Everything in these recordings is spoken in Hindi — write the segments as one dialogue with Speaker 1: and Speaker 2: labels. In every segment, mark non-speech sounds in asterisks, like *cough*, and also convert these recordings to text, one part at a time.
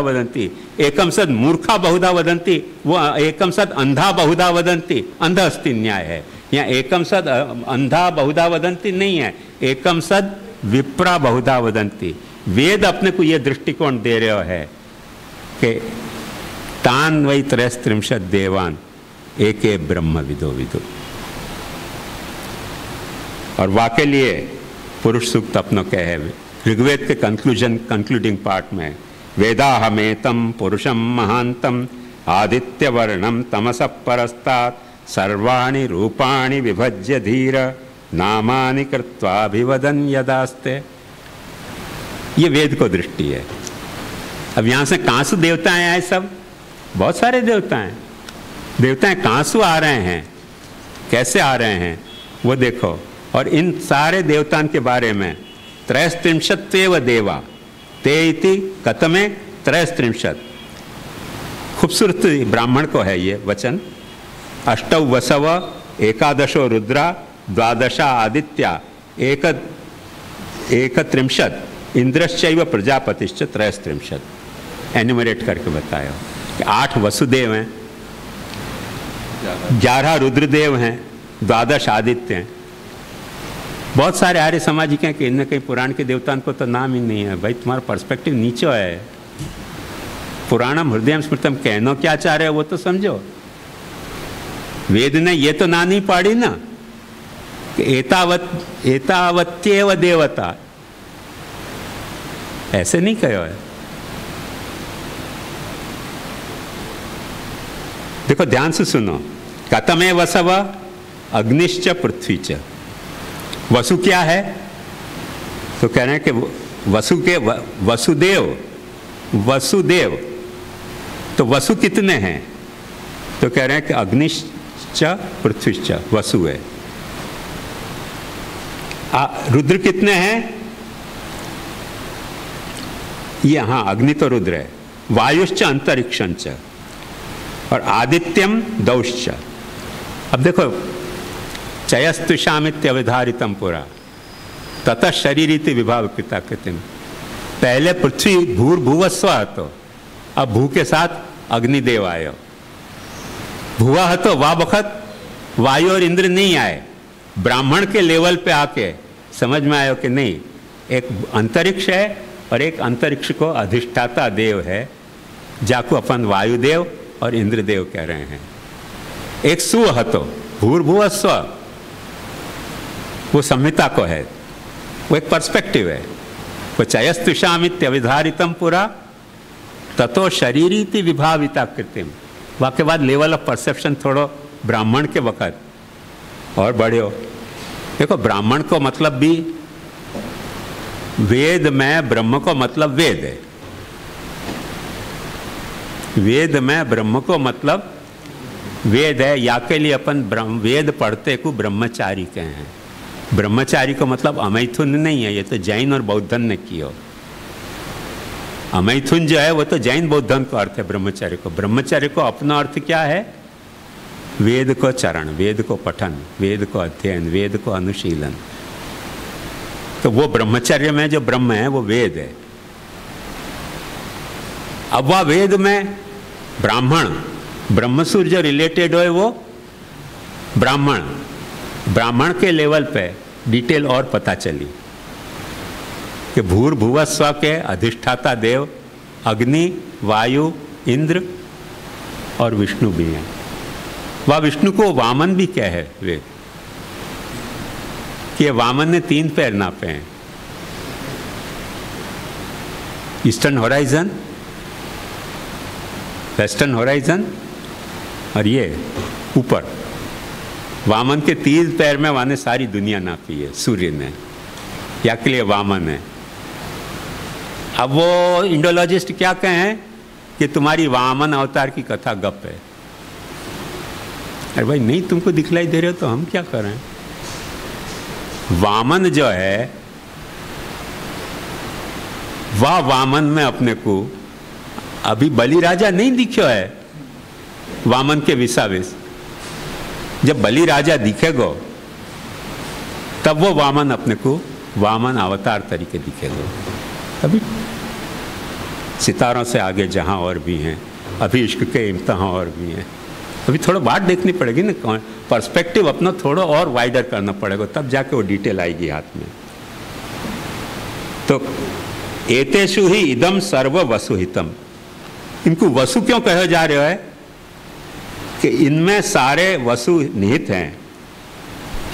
Speaker 1: वदंती एकम सद मूर्खा बहुधा वदंती वो एकम सद अंधा बहुधा वदंती अंध अस्ति न्याय। है यहाँ एकम सद अंधा बहुधा वदंती नहीं है। एकम सद विप्रा बहुधा वदंती वेद अपने को यह दृष्टिकोण दे रहे है कि तान वही त्रैस्त्रिंशत देवान, एक ब्रह्म विदो। विदो और वाके लिए पुरुष सूक्त अपनों कहे, ऋग्वेद के कंक्लूजन कंक्लूडिंग पार्ट में वेदाहमेतम पुरुषम महांतम आदित्यवर्णम तमस परस्ता सर्वाणि रूपाणि विभज्य धीर नामानि कृत्वाभिवदन यदास्ते। ये वेद को दृष्टि है। अब यहाँ से कांसु देवताएँ आए सब। बहुत सारे देवता हैं देवताएँ कांसु आ रहे हैं। कैसे आ रहे हैं? वो देखो। और इन सारे देवताओं के बारे में त्रैस्त्रिंशत्व देवा। ते इति कतमे त्रैस्त्रिंशत खूबसूरत ब्राह्मण को है ये वचन। अष्टव वसव, एकादशो रुद्रा, द्वादशा आदित्या, एक एक त्रिंशत इंद्रश्चैव प्रजापतिश्च त्रैस्त्रिंशत एनिमरेट करके बताया। कि आठ वसुदेव हैं। ग्यारह रुद्रदेव हैं। द्वादश आदित्य हैं। बहुत सारे आर्य सामाजिक हैं कि इनमें कहीं पुराण के देवताओं को तो नाम ही नहीं है। भाई, तुम्हारा पर्सपेक्टिव नीचे है। पुराणम हृदय स्मृतम कहनो क्या चाह रहे हो वो तो समझो। वेद ने ये तो ना नहीं पाड़ी ना एतावत, एतावत्यव देवता। ऐसे नहीं कहो है। देखो, ध्यान से सुनो। कतमे वसव अग्निश्च पृथ्वी च। वसु क्या है? तो कह रहे हैं कि वसु के वसुदेव वसुदेव। तो वसु कितने हैं? तो कह रहे हैं कि अग्निश्च पृथ्वीश्च वसु है। आ, रुद्र कितने हैं? ये हाँ अग्नि तो रुद्र है। वायुश्च अंतरिक्षंच। और आदित्यम दौश्च। अब देखो चयस्तुषामित्य अवधारितम पुरा। तथा शरीर विभाव पिता कृतिम पहले पृथ्वी भूर भूवस्व तो अब भू के साथ अग्निदेव आयो भुआ तो वाह बखत, वायु और इंद्र नहीं आए। ब्राह्मण के लेवल पे आके, समझ में आयो कि नहीं, एक अंतरिक्ष है और एक अंतरिक्ष को अधिष्ठाता देव है, जाको अपन वायुदेव और इंद्रदेव कह रहे हैं। एक सुह तो भूर्भुवस्व वो संहिता को है। वो एक पर्सपेक्टिव है। वो चयस्तुषामित्य अविधारितम पुरा, ततो शरीरीति विभाविता कृतिम वाके बाद लेवल ऑफ़ परसेप्शन थोड़ो ब्राह्मण के वक़्त और बढ़ियो। देखो, ब्राह्मण को मतलब भी वेद में ब्रह्म को मतलब वेद है। वेद में ब्रह्म को मतलब वेद है। या के लिए अपन वेद पढ़ते को ब्रह्मचारी के हैं। ब्रह्मचारी को मतलब अमैथुन नहीं है, ये तो जैन और बौद्धन ने किया। अमैथुन जो है, वो तो जैन बौद्धन का अर्थ है ब्रह्मचार्य को। ब्रह्मचार्य को अपना अर्थ क्या है? वेद को चरण, वेद को पठन, वेद को अध्ययन, वेद को अनुशीलन। तो वो ब्रह्मचर्य में जो ब्रह्म है, वो वेद है। अब वह वेद में ब्राह्मण ब्रह्मसूर जो रिलेटेड हो वो ब्राह्मण। ब्राह्मण के लेवल पे डिटेल और पता चली कि भूर भुवस्व के अधिष्ठाता देव, अग्नि, वायु, इंद्र और विष्णु भी हैं। वह विष्णु को वामन भी क्या है वे, कि वामन ने तीन पैर नापे हैं। ईस्टर्न होराइजन, वेस्टर्न होराइजन और ये ऊपर। वामन के तीन पैर में वाने सारी दुनिया नापी है, सूर्य ने। या के लिए वामन है। अब वो इंडोलॉजिस्ट क्या कहें कि तुम्हारी वामन अवतार की कथा गप है। अरे भाई, नहीं तुमको दिखलाई दे रहे हो तो हम क्या करें? वामन जो है, वह वामन में अपने को अभी बलि राजा नहीं दिखो है, वामन के विसाविस जब बलि राजा दिखेगो, तब वो वामन अपने को वामन अवतार तरीके दिखेगा। अभी सितारों से आगे जहाँ और भी हैं, अभी इश्क के इम्तहान और भी हैं। अभी थोड़ा बात देखनी पड़ेगी ना पर्सपेक्टिव अपना थोड़ा और वाइडर करना पड़ेगा, तब जाके वो डिटेल आएगी हाथ में। तो एतेषु ही इदम सर्व वसुहितम इनको वसु क्यों कहे जा रहा है? कि इनमें सारे वसु निहित हैं।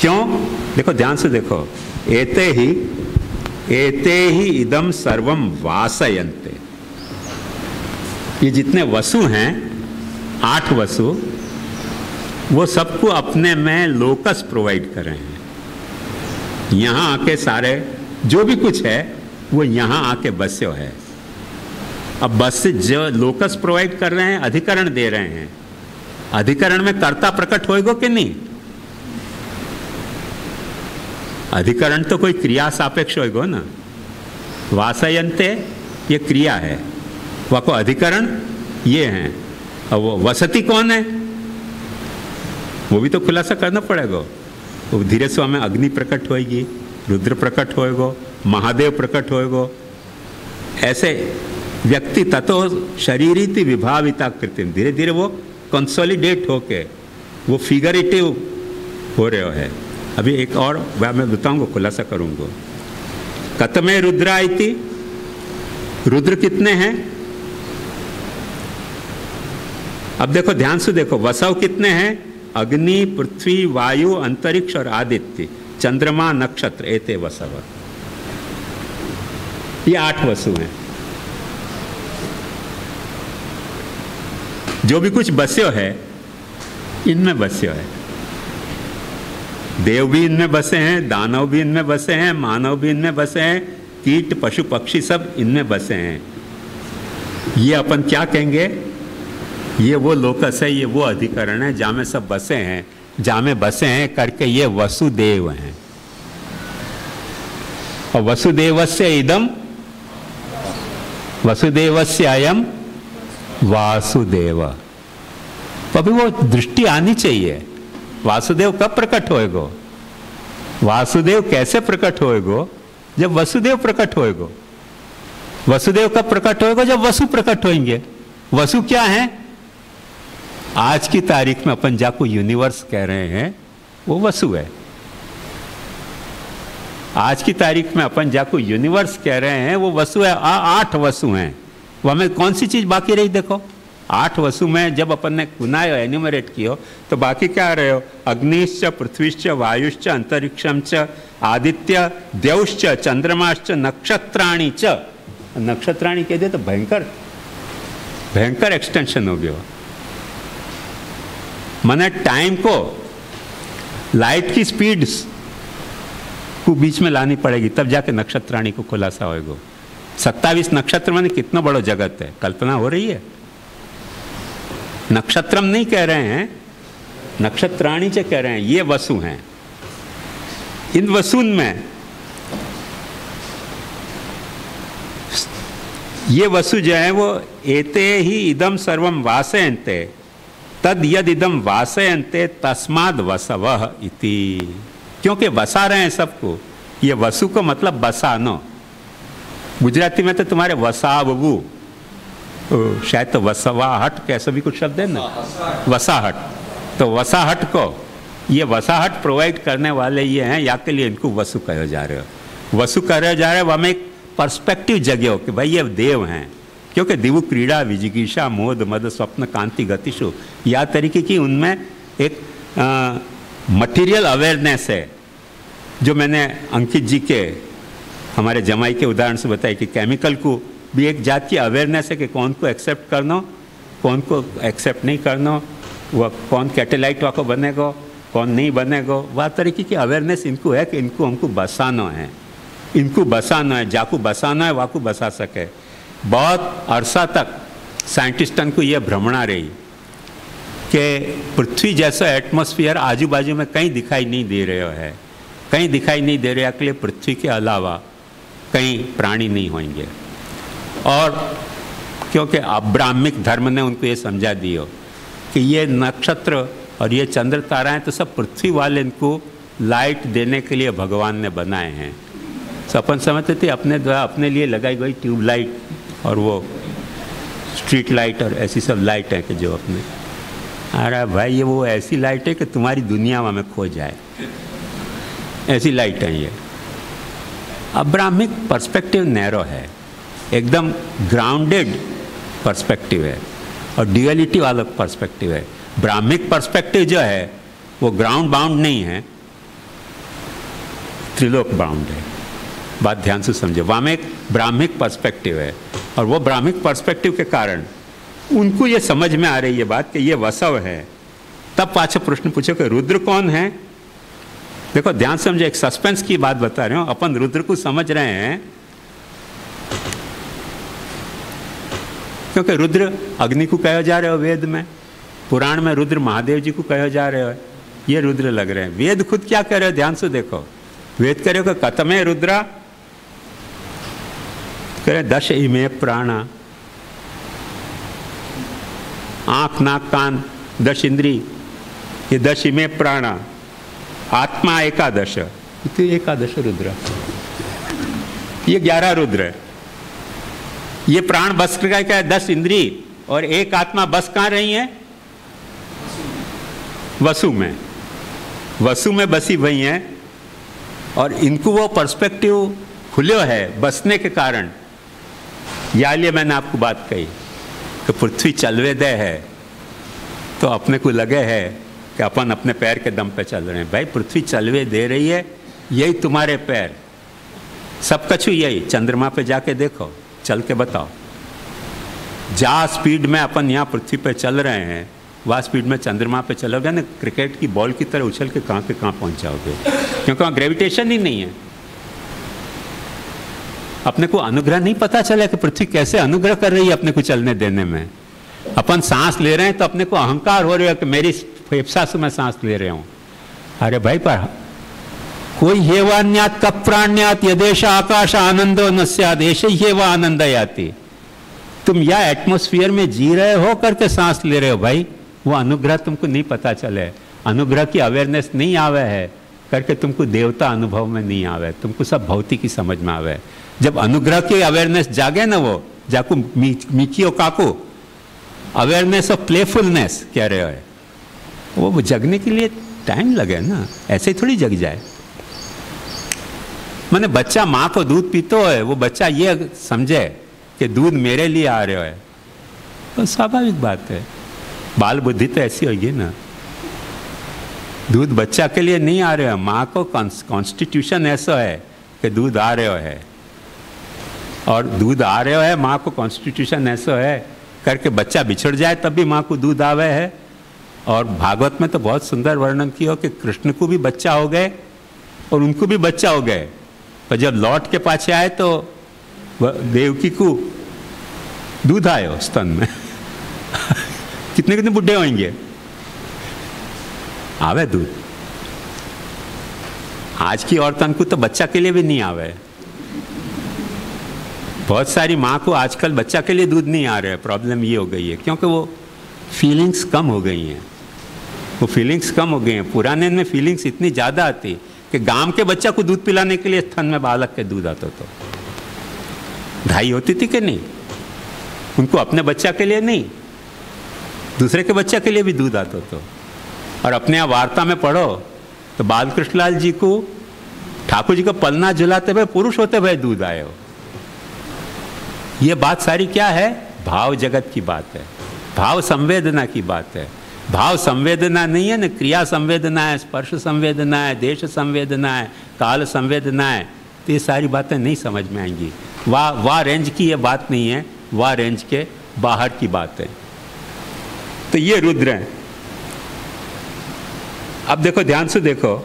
Speaker 1: क्यों? देखो, ध्यान से देखो। एते ही एते ही इदम सर्वम वासयंते ये जितने वसु हैं, आठ वसु, वो सबको अपने में लोकस प्रोवाइड कर रहे हैं। यहाँ आके सारे, जो भी कुछ है, वो यहाँ आके बस्यो है। अब बस जो लोकस प्रोवाइड कर रहे हैं, अधिकरण दे रहे हैं। अधिकरण में कर्ता प्रकट होएगो कि नहीं? अधिकरण तो कोई क्रिया सापेक्ष होएगो ना। वासयंते ये क्रिया है। वह को अधिकरण ये है। और वो वसती कौन है? वो भी तो खुलासा करना पड़ेगा। वो धीरे से हमें अग्नि प्रकट होएगी, रुद्र प्रकट होएगो, महादेव प्रकट होएगो। ऐसे व्यक्ति तत्व शरीरिति विभाविता कृत्रिम धीरे धीरे वो कंसोलिडेट होके वो फिगरेटिव हो रहे है। अभी एक और वह मैं बताऊँगा खुलासा करूँगा। कतमे रुद्रा इति रुद्र कितने हैं? अब देखो, ध्यान से देखो, वसव कितने हैं? अग्नि, पृथ्वी, वायु, अंतरिक्ष और आदित्य। चंद्रमा, नक्षत्र, एते वसव। ये आठ वसु हैं। जो भी कुछ बस्यो है, इनमें बस्यो है। देव भी इनमें बसे हैं, दानव भी इनमें बसे हैं, मानव भी इनमें बसे हैं, कीट, पशु, पक्षी सब इनमें बसे हैं। ये अपन क्या कहेंगे? ये वो लोकस है, ये वो अधिकरण है जहाँ में सब बसे हैं। जहाँ में बसे हैं करके ये वसुदेव हैं। और वसुदेवस्य इदम वसुदेवस्य अयम वासुदेव। अभी वो दृष्टि आनी चाहिए। वासुदेव कब प्रकट होएगो? वासुदेव कैसे प्रकट होएगो? जब वसुदेव प्रकट होएगो। वसुदेव कब प्रकट होएगो? जब वसु प्रकट होंगे वसु क्या है? आज की तारीख में अपन जाको यूनिवर्स कह रहे हैं, वो वसु है। आज की तारीख में अपन जाको यूनिवर्स कह रहे हैं, वो वसु है। आठ वसु हैं। वो हमें कौन सी चीज़ बाकी रही? देखो, आठ वसु में जब अपन ने गुनायो एन्यूमरेट कियो तो बाकी क्या रहे हो? अग्निश्च, पृथ्वीश्च, वायुश्च अंतरिक्षम च आदित्य, देवश्च, चंद्रमाश्च नक्षत्राणी च नक्षत्राणी कह दे तो भयंकर भयंकर एक्सटेंशन हो गया मैंने टाइम को लाइट की स्पीड को बीच में लानी पड़ेगी, तब जाके नक्षत्राणी को खुलासा होएगा सत्तावीस नक्षत्र मैंने कितना बड़ो जगत है, कल्पना हो रही है? नक्षत्रम नहीं कह रहे हैं, नक्षत्राणी से कह रहे हैं, ये वसु हैं। इन वसुन में, ये वसु जो है वो एते ही इदम सर्वम वासयंते तद यद इदम वासयंते तस्माद वसव इति। क्योंकि बसा रहे हैं सबको, ये वसु को मतलब बसानो गुजराती में तो तुम्हारे वसावू शायद तो वसवाहट कैसा भी कुछ शब्द है ना? वसाहट। तो वसाहट को, ये वसाहट प्रोवाइड करने वाले ये हैं, या के लिए इनको वसु कहे जा रहे हो? वसु कहे जा रहे हो हमें एक परस्पेक्टिव जगह हो कि भाई ये देव हैं। क्योंकि दिवु क्रीड़ा विजिगीषा मोद मद स्वप्न कांति गतिशु या तरीके की उनमें एक मटेरियल अवेयरनेस है, जो मैंने अंकित जी के हमारे जमाई के उदाहरण से बताया कि केमिकल को भी एक जात की अवेयरनेस है कि कौन को एक्सेप्ट करना, कौन को एक्सेप्ट नहीं करना, वह कौन कैटेलाइट वाको बनेगा, कौन नहीं बनेगा। वह तरीके की अवेयरनेस इनको है कि इनको हमको बसाना है। इनको बसाना है, जाकू बसाना है, वाकू बसा सके। बहुत अरसा तक साइंटिस्टन को यह भ्रमणा रही कि पृथ्वी जैसा एटमॉस्फेयर आजू बाजू में कहीं दिखाई नहीं दे रहे है। कहीं दिखाई नहीं दे रहा लिए पृथ्वी के अलावा। कहीं प्राणी नहीं होंगे। और क्योंकि अब्राह्मिक धर्म ने उनको ये समझा दियो कि ये नक्षत्र और ये चंद्र ताराएँ तो सब पृथ्वी वाले इनको लाइट देने के लिए भगवान ने बनाए हैं। तो अपन समझते थे अपने द्वारा अपने लिए लगाई गई ट्यूबलाइट और वो स्ट्रीट लाइट और ऐसी सब लाइट है कि जो अपने। अरे भाई, ये वो ऐसी लाइट है कि तुम्हारी दुनिया में खो जाए। ऐसी लाइट है ये। अब्राह्मिक पर्सपेक्टिव नैरो है। एकदम ग्राउंडेड पर्सपेक्टिव है। और ड्यूअलिटी वाला पर्सपेक्टिव है। ब्राह्मिक पर्सपेक्टिव जो है, वो ग्राउंड बाउंड नहीं है। त्रिलोक बाउंड है। बात ध्यान से समझो। वहाँ एक ब्राह्मिक पर्सपेक्टिव है। और वो ब्राह्मिक पर्सपेक्टिव के कारण उनको ये समझ में आ रही है बात कि ये वसव है। तब पाछे प्रश्न पूछो कि रुद्र कौन है? देखो, ध्यान समझो, एक सस्पेंस की बात बता रहे हो, अपन रुद्र को समझ रहे हैं। क्योंकि रुद्र अग्नि को कहा जा रहे हो वेद में, पुराण में रुद्र महादेव जी को कहे जा रहे हो, ये रुद्र लग रहे हैं। वेद खुद क्या कह रहे हो? ध्यान से देखो, वेद कह रहे हो कि कतमे रुद्रा करे दश इमे प्राणा, आँख नाक कान, दश इंद्री, ये दश इमे प्राणा। आत्मा एकादश। तो एकादश रुद्र। ये ग्यारह रुद्र। है ये प्राण बस का क्या है? दस इंद्री। और एक आत्मा बस कहाँ रही है? वसु में। वसु में बसी हुई हैं। और इनको वो पर्सपेक्टिव खुले है बसने के कारण। या लिए मैंने आपको बात कही कि पृथ्वी चलवे दे है तो अपने को लगे है कि अपन अपने पैर के दम पे चल रहे हैं। भाई, पृथ्वी चलवे दे रही है, यही तुम्हारे पैर। सब कछु यही, चंद्रमा पे जाके देखो, चल के बताओ। जा स्पीड में अपन यहाँ पृथ्वी पे चल रहे हैं, वह स्पीड में चंद्रमा पे चलोगे ना क्रिकेट की बॉल की तरह उछल के कहाँ के कहाँ पहुँच जाओगे क्योंकि वहाँ ग्रेविटेशन ही नहीं है। अपने को अनुग्रह नहीं पता चला कि पृथ्वी कैसे अनुग्रह कर रही है अपने को चलने देने में। अपन सांस ले रहे हैं तो अपने को अहंकार हो रहा है कि मेरी फेफसा से मैं सांस ले रहा हूँ। अरे भाई पर कोई हेवान्यात कप्राण्यात यदेश आकाश आनंदो न देश ही वह आनंद आती तुम या एटमोस्फियर में जी रहे हो, करके सांस ले रहे हो भाई। वो अनुग्रह तुमको नहीं पता चले। अनुग्रह की अवेयरनेस नहीं आवे है। करके तुमको देवता अनुभव में नहीं आवे। तुमको सब भौतिक ही समझ में आवे। जब अनुग्रह की अवेयरनेस जागे ना वो, Jakhu Michio Kaku. Awareness of playfulness कह रहे हो। वो जगने के लिए टाइम लगे ना। ऐसे ही थोड़ी जग जाए। मैंने बच्चा माँ को दूध पीतो है, वो बच्चा ये समझे कि दूध मेरे लिए आ रहे है। तो स्वाभाविक बात है। बाल बुद्धि तो ऐसी होगी ना। दूध बच्चा के लिए नहीं आ रहे हो, माँ को कॉन्स्टिट्यूशन ऐसा है कि दूध आ रहे है। और दूध आ रहे है, माँ को कॉन्स्टिट्यूशन ऐसा है, करके बच्चा बिछड़ जाए तब भी माँ को दूध आवे है। और भागवत में तो बहुत सुंदर वर्णन किया कि कृष्ण को भी बच्चा हो गए और उनको भी बच्चा हो गए। पर जब लौट के पाछे आए तो देवकी को दूध आयो स्तन में। *laughs* कितने कितने बुढ़े होंगे आवे दूध। आज की औरतन को तो बच्चा के लिए भी नहीं आवे। बहुत सारी माँ को आजकल बच्चा के लिए दूध नहीं आ रहा है। प्रॉब्लम ये हो गई है, क्योंकि वो फीलिंग्स कम हो गई हैं। वो फीलिंग्स कम हो गई हैं। पुराने में फीलिंग्स इतनी ज़्यादा आती कि गाँव के बच्चा को दूध पिलाने के लिए स्थान में बालक के दूध आता तो ढाई होती थी कि नहीं? उनको अपने बच्चा के लिए नहीं, दूसरे के बच्चा के लिए भी दूध आता तो और अपने यहाँ वार्ता में पढ़ो तो बाल कृष्णलाल जी को ठाकुर जी को पलना झुलाते हुए पुरुष होते हुए दूध आए हो। ये बात सारी क्या है? भाव जगत की बात है। भाव संवेदना की बात है। भाव संवेदना नहीं है, ना क्रिया संवेदना है, स्पर्श संवेदना है, देश संवेदना है, काल संवेदना है तो ये सारी बातें नहीं समझ में आएँगी। वाह वाह रेंज की ये बात नहीं है वाह रेंज के बाहर की बात है। तो ये रुद्र हैं। अब देखो, ध्यान से देखो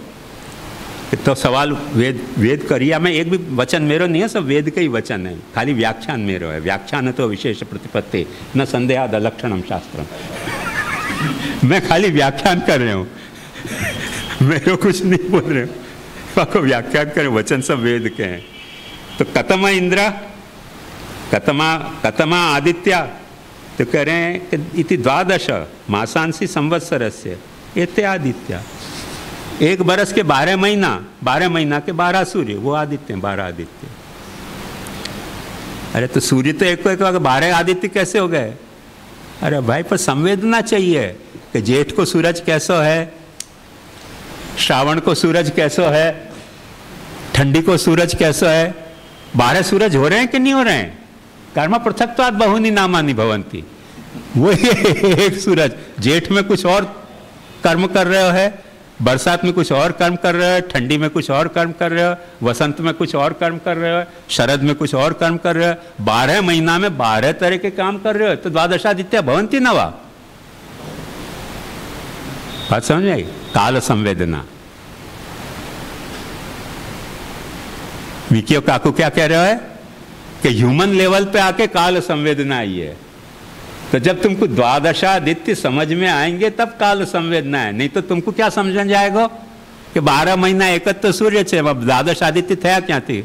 Speaker 1: तो सवाल वेद वेद करिया में एक भी वचन मेरो नहीं है, सब वेद का ही वचन है। खाली व्याख्यान मेरो है। व्याख्यान है तो विशेष प्रतिपत्ति, न संदेहाद लक्षणम शास्त्र मैं खाली व्याख्यान कर रहे हूँ। मेरो कुछ नहीं बोल रहे हूँ। व्याख्यान करें वचन सब वेद के हैं। तो कतमा इंद्रा, कतमा कतमा आदित्य तो कह रहे हैं कि इति द्वादश, मासांसी संवत्सर से एते आदित्य। एक बरस के बारह महीना बारह महीना के बारह सूर्य, वो आदित्य बारह आदित्य। अरे तो सूर्य तो एक को एक बारह आदित्य कैसे हो गए? अरे भाई, पर संवेदना चाहिए कि जेठ को सूरज कैसो है, श्रावण को सूरज कैसो है, ठंडी को सूरज कैसो है, बारह सूरज हो रहे हैं कि नहीं हो रहे हैं? कर्म पृथकवाद बहुनी नामानी भवंती वो *laughs* एक सूरज, जेठ में कुछ और कर्म कर रहे हो है? बरसात में कुछ और कर्म कर रहे हो ठंडी में कुछ और कर्म कर रहे हो वसंत में कुछ और कर्म कर रहे हो शरद में कुछ और कर्म कर रहे हो बारह महीना में बारह तरह के काम कर रहे हो तो द्वादशादित्य भवंती नवा। बात समझ आई? काल संवेदना। विकियो काकू क्या कह रहे हो? कि ह्यूमन लेवल पे आके काल संवेदना आई है। तो जब तुमको द्वादशादित्य समझ में आएंगे तब काल संवेदना है नहीं तो तुमको क्या समझ जाएगा कि बारह महीना एकत्र सूर्य છે દ્વાદશ આદિત્ય થયા ક્યાંથી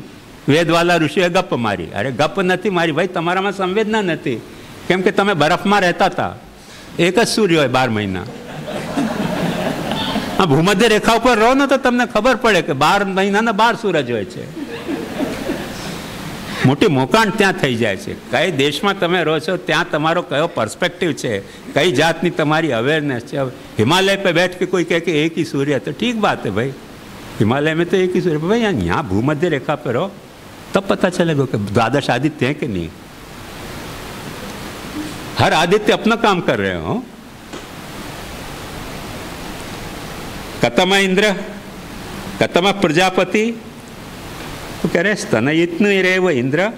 Speaker 1: વેદવાલા ઋષિએ ગપ મારી અરે ગપ નથી મારી ભાઈ તમારામાં સંવેદના નથી કેમ કે તમે બરફમાં રહેતા હતા એક જ સૂર્ય હોય બાર મહિના હા ભૂમધ્ય રેખા ઉપર રહો ને તો તમને ખબર પડે કે બાર મહિનાના બાર સૂરજ હોય છે મોટી મોકાણ ત્યાં થઈ જાય છે કઈ દેશમાં તમે રહો છો ત્યાં તમારો કયો પર્સપેક્ટિવ છે કઈ જાતની તમારી અવેરનેસ છે हिमालय पे बैठ के कोई कहे कि एक ही सूर्य है तो ठीक बात है भाई हिमालय में तो एक ही सूर्य भाई यहाँ भूमध्य रेखा पर रहो तब पता चलेगा कि द्वादश आदित्य है कि नहीं हर आदित्य अपना काम कर रहे हो कतम इंद्र कतम प्रजापति तो कह रहे स्तन इतने रे वो इंद्र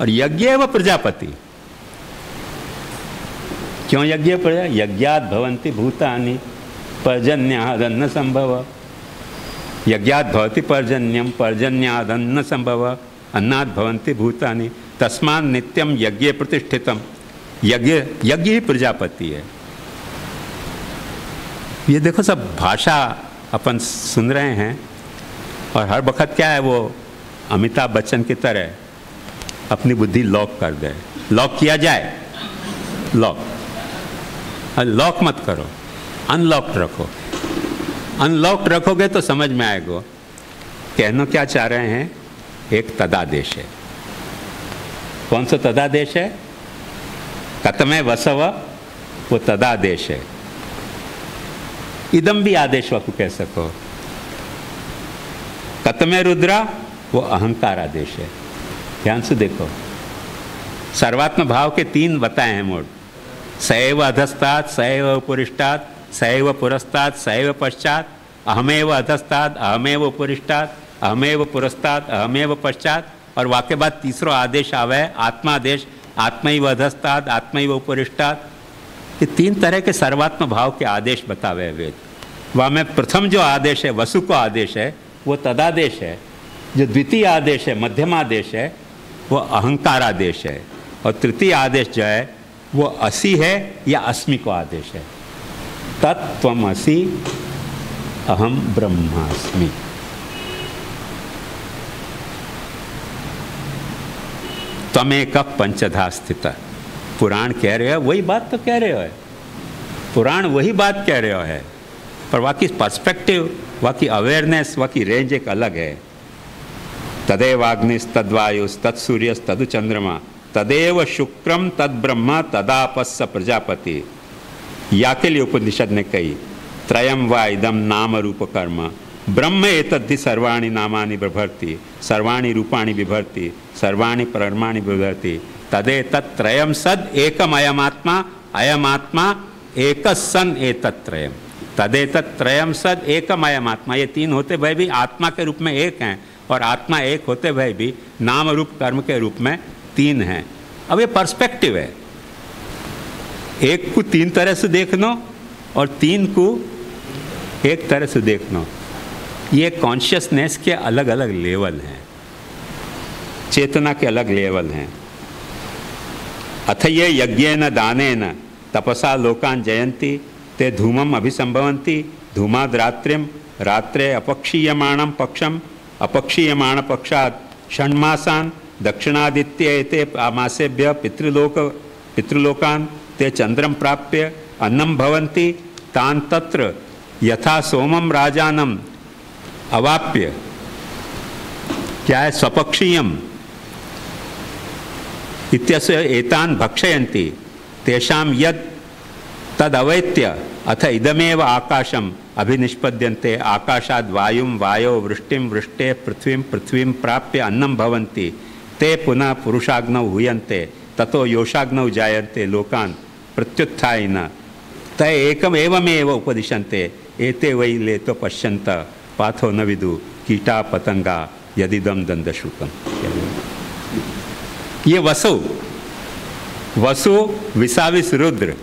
Speaker 1: और यज्ञ व प्रजापति क्यों यज्ञ प्रजा यज्ञात भवंती भूतानि पर्जन्यादन्न संभव यज्ञात भवती पर्जन्यम पर्जन्यादन्न संभव अन्नाद भवंती भूतानि तस्मान नित्यम यज्ञ प्रतिष्ठितम यज्ञ यज्ञ ही प्रजापति है ये देखो सब भाषा अपन सुन रहे हैं और हर वक्त क्या है वो अमिताभ बच्चन की तरह अपनी बुद्धि लॉक कर दे। लॉक किया जाए? लॉक। लॉक मत करो। अनलॉक्ड रखो। अनलॉक्ड रखोगे तो समझ में आएगा। कहना क्या चाह रहे हैं? एक तदादेश है। कौन सा तदादेश है? कतमे वसव, वो तदादेश है। इदम भी आदेश को कह सको। कतमे रुद्रा वो अहंकार आदेश है। ध्यान से देखो। सर्वात्म भाव के तीन बताए हैं मोड सैव अधस्तात्, सैव उपरिष्टात्, सैव पुरस्तात्, सैव पश्चात, अहमेव अधस्तात्, अहमेव उपरिष्टात्, अहमेव पुरस्तात्, अहमेव पश्चात, और वाक्य बाद तीसरो आदेश आवे आत्मादेश आत्मैव अधस्तात्, आत्मैव उपरिष्टात्। ये तीन तरह के सर्वात्म भाव के आदेश बतावे वेद। वहाँ में प्रथम जो आदेश है, वसु को आदेश है, वो तदादेश है जो द्वितीय आदेश है, मध्यम आदेश है, वो अहंकार आदेश है। और तृतीय आदेश जो है, वो असी है या अस्मि को आदेश है। तत्व असी अहम ब्रह्मास्मि। तमेक पंचधा स्थित पुराण कह रहे हो, वही बात तो कह रहे हो। पुराण वही बात कह रहे हो। है पर वाकी पर्सपेक्टिव वाकी अवेयरनेस वाकी रेंज एक अलग है। तदेव अग्निस तद्वायुस तत्सूर्यस तदु चंद्रमा तदेव शुक्रम तद ब्रह्म तदापस्स प्रजापति। या के लिए उपनिषद ने कही त्रयम व इदम नाम रूप कर्म ब्रह्म एतद्धि सर्वाणी नामानि बिभर्ति, सर्वाणी रूपाणी बिभर्ति, सर्वाणी परमाणि बिभर्ति। तदे तत्त्रयम सद एकम अयमात्मा एक सन एतत्त्रयम तदे तत्त्रयम सद एकम ये तीन होते भय भी आत्मा के रूप में एक हैं। और आत्मा एक होते भय भी नाम रूप कर्म के रूप में तीन हैं। अब ये पर्सपेक्टिव है। एक को तीन तरह से देखना और तीन को एक तरह से देखना। ये कॉन्शियसनेस के अलग अलग लेवल हैं। चेतना के अलग लेवल हैं। अथ ये यज्ञ न दाने न तपसा लोकान जयंती ते धूमम अभिसंभवंती धूमाद रात्रिम, रात्रे अपक्षीयमाणम पक्षम अपक्षीयमाण पक्षात षण्मासान, दक्षिणादित्य एते मासेभ्य पितृलोक, पितृलोकान ते चंद्रम प्राप्य अन्नम भवंती तान तत्र यथा सोमम राजानम अवाप्य, क्या है स्वपक्षीयम इत्यस्य एतान् भक्षयन्ति, तेषां यत् तदवैत्य अथ इदमेव आकाशम्। अभिनिष्पद्यन्ते आकाशाद् वायुं वायो वृष्टिं वृष्टे पृथ्वीं पृथ्वीं प्राप्य अन्नं भवन्ति। ते पुनः पुरुषाग्नौ हूयन्ते, ततो योषाग्नौ जायन्ते लोकान् प्रत्युत्थायिन। त एकम् एवमेव उपदिशन्ते, एते वै लेतो पश्यन्त। पाथो न विदु कीटा पतंगा यदिदम दंदशुकम ये वसु वसु विसाविस रुद्र।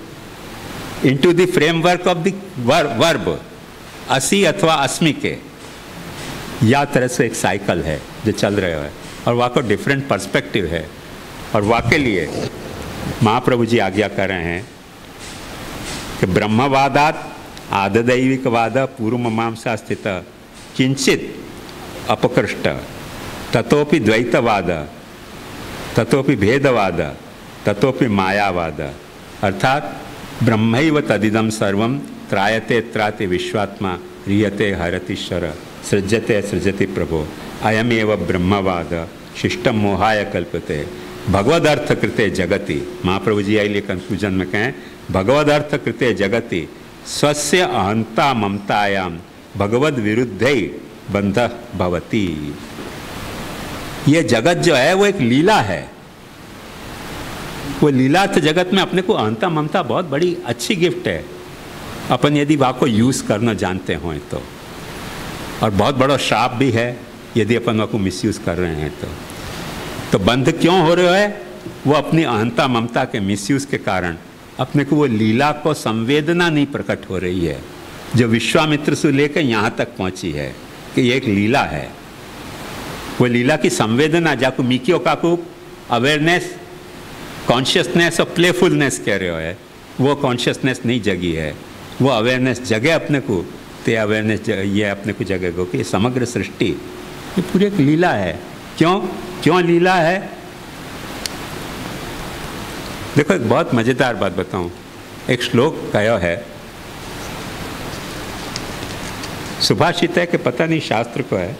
Speaker 1: Into the framework of the verb असी अथवा अस्मि के, या तरह से एक साइकिल है जो चल रहे है, और वहाँ को डिफरेंट पर्सपेक्टिव है। और वहाँ के लिए महाप्रभु जी आज्ञा कर रहे हैं कि ब्रह्मवादात, आददैविकवाद पूर्व मीमांसा स्थित किंचित अपकृष्ट तथोपि द्वैतवाद तथोपि भेदवाद तथोपि मायावाद, अर्थात ब्रह्म तदिदम सर्व त्रायते त्राति विश्वात्मा, रियते हरतीश्वर सृजते सृजति प्रभो। अयमेव ब्रह्मवाद शिष्टम मोहाय कल्पते। भगवदर्थ कृते जगति महाप्रभु जी आई आइए कंक्लूजन में कहें भगवदर्थ कृते जगति, स्वस्य अहंता ममतायाम भगवद विरुद्ध बंध भवती। ये जगत जो है, वो एक लीला है। वो लीलार्थ जगत में अपने को अहंता ममता बहुत बड़ी अच्छी गिफ्ट है। अपन यदि वहाँ को यूज़ करना जानते हो तो। और बहुत बड़ा श्राप भी है यदि अपन वहाँ को मिसयूज़ कर रहे हैं तो। तो बंध क्यों हो रहे है? वो अपनी अहंता ममता के मिसयूज़ के कारण। अपने को वो लीला को संवेदना नहीं प्रकट हो रही है। जो विश्वामित्र से लेकर यहाँ तक पहुँची है कि ये एक लीला है। वो लीला की संवेदना, जाको मिकियो काकू अवेयरनेस कॉन्शियसनेस और प्लेफुलनेस कह रहे हो है। वो कॉन्शियसनेस नहीं जगी है। वो अवेयरनेस जगे अपने को, ते अवेयरनेस ये अपने को जगह को कि समग्र सृष्टि, ये पूरी एक लीला है। क्यों? क्यों लीला है? देखो, एक बहुत मज़ेदार बात बताऊँ। एक श्लोक कहो है। सुभाषित है कि पता नहीं शास्त्र को है।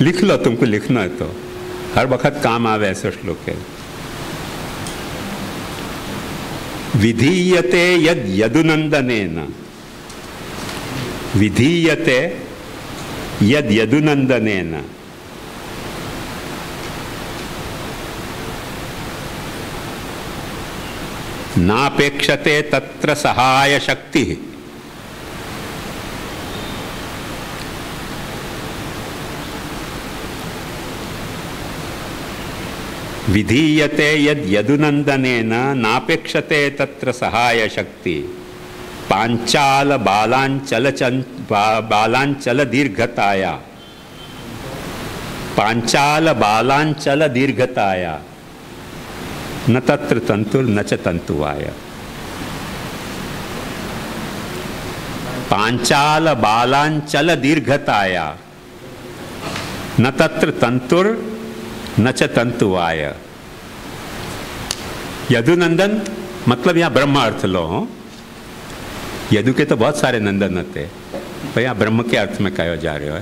Speaker 1: लिख लो, तुमको लिखना है तो। हर वक्त काम आवे ऐसा श्लोक है। विधीयते यद यदुनंदने विधीयते यद यदुनंदने नापेक्षते तत्र सहाय शक्ति विधीयते यद यदुनंदनेन नापेक्षते तत्र सहाय पांचाल बालांचल बालांचल दीर्घताया। पांचाल बालांचल दीर्घताया। न तत्र तंतुर न पांचाल बालांचल दीर्घताया। न तत्र तंतुर न च तंतुवाय यदुनंदन मतलब यहाँ ब्रह्म अर्थ लो यदु के तो बहुत सारे नंदन होते पर यहाँ ब्रह्म के अर्थ में कहो जा रहे हो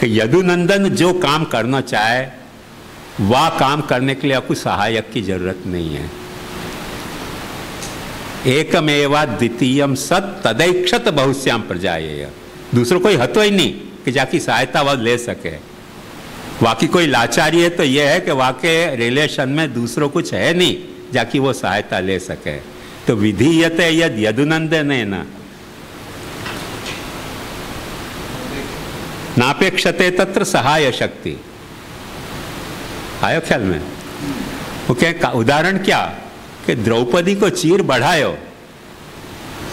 Speaker 1: कि यदुनंदन जो काम करना चाहे, वह काम करने के लिए आपको सहायक की ज़रूरत नहीं है। एकमेवा द्वितीय सत तदैक्षत बहुश्याम प्रजा दूसरों कोई हतो ही नहीं कि जाकी सहायता वह ले सके। वाकई कोई लाचारी है तो यह है कि वाकई रिलेशन में दूसरों कुछ है नहीं, जाकि वो सहायता ले सके। तो विधि विधीयत यद यदुनंदन है ना। नापेक्षते तत्र सहाय शक्ति। आयो ख्याल में? वो क्या उदाहरण क्या? कि द्रौपदी को चीर बढ़ायो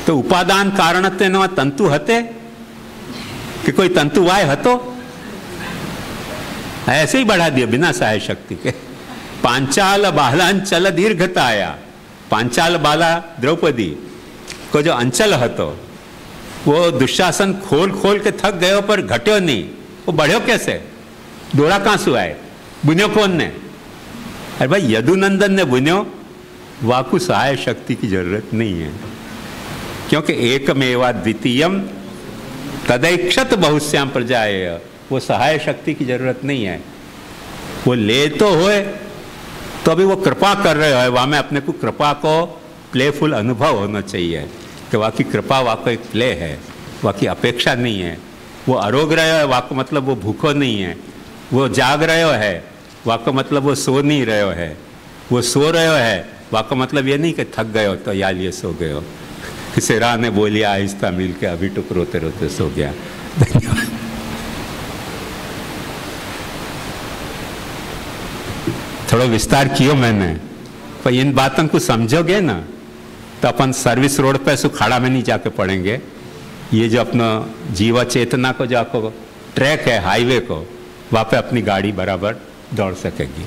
Speaker 1: तो उपादान कारण तंतु हते? कि कोई तंतु वाय हतो? ऐसे ही बढ़ा दिया, बिना सहाय शक्ति के। पांचाल बालांचल दीर्घता आया पांचाल बाला द्रौपदी, को जो अंचल हतो, वो दुशासन खोल खोल के थक गयो पर घट्यो नहीं। वो बढ़्यो कैसे? दौड़ा कहाँ सु आए? बुन्यो कौन ने? अरे भाई, यदुनंदन ने बुन्यो। वाकु सहाय शक्ति की ज़रूरत नहीं है। क्योंकि एकमेवा द्वितीयम, तदैक्षत बहुश्याम प्रजाए वो सहाय शक्ति की ज़रूरत नहीं है। वो ले तो होए तो अभी वो कृपा कर रहे हो। वहाँ, में अपने को कृपा को प्लेफुल अनुभव होना चाहिए कि की कृपा वाकई प्ले है की अपेक्षा नहीं है। वो अरोग रहे हो, वहाँ को मतलब वो भूखो नहीं है। वो जाग रहे हो है वहाँ को मतलब वो सो नहीं रहे हो। है वो सो रहे हो है वहाँ का मतलब ये नहीं कि थक गए हो तो ये सो गए हो। किसी राह ने बोलिया आहिस्ता मिल के अभी टुक रोते रोते सो गया। थोड़ा विस्तार कियो मैंने। पर इन बातों को समझोगे ना तो अपन सर्विस रोड पे सुखाड़ा में नहीं जाके पड़ेंगे। ये जो अपना जीवा चेतना को जो आपको ट्रैक है हाईवे को, वहाँ पे अपनी गाड़ी बराबर दौड़ सकेगी।